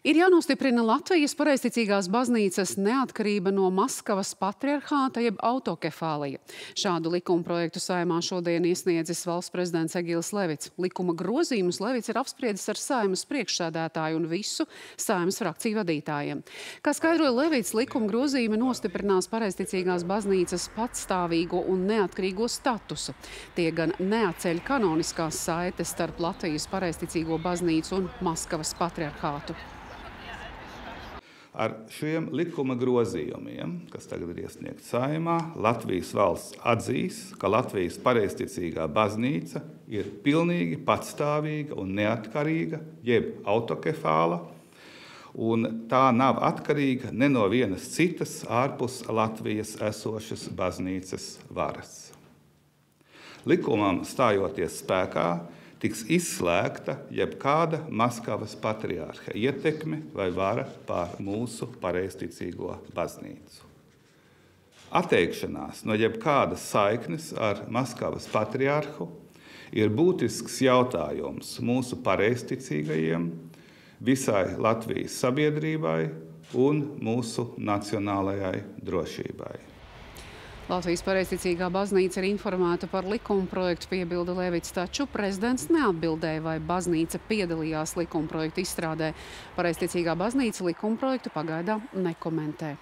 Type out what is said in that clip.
Ir jānostiprina Latvijas pareizticīgās baznīcas neatkarība no Maskavas patriarchāta jeb autokefālija. Šādu likuma projektu saimā šodien iesniedzis valsts prezidents Egils Levits. Likuma grozījumus Levits ir apspriedis ar saimas priekšsēdētāju un visu saimas frakciju vadītājiem. Kā skaidroja Levits, likuma grozījumi nostiprinās pareizticīgās baznīcas patstāvīgo un neatkarīgo statusu. Tie gan neatceļ kanoniskās saites starp Latvijas pareizticīgo baznīcu un Maskavas patriarchātu. Ar šiem likuma grozījumiem, kas tagad ir iesniegti saimā, Latvijas valsts atzīs, ka Latvijas pareizticīgā baznīca ir pilnīgi patstāvīga un neatkarīga, jeb autokefāla, un tā nav atkarīga ne no vienas citas ārpus Latvijas esošas baznīcas varas. Likumam stājoties spēkā, tiks izslēgta jebkāda Maskavas patriārha ietekme vai vara pār mūsu pareizticīgo baznīcu. Atteikšanās no jebkādas saiknes ar Maskavas patriārhu ir būtisks jautājums mūsu pareizticīgajiem, visai Latvijas sabiedrībai un mūsu nacionālajai drošībai. Latvijas pareizticīgā baznīca ir informēta par likuma projektu piebilda Levits, taču prezidents neatbildēja, vai baznīca piedalījās likuma projektu izstrādē. Pareizticīgā baznīca likuma projektu pagaidām nekomentē.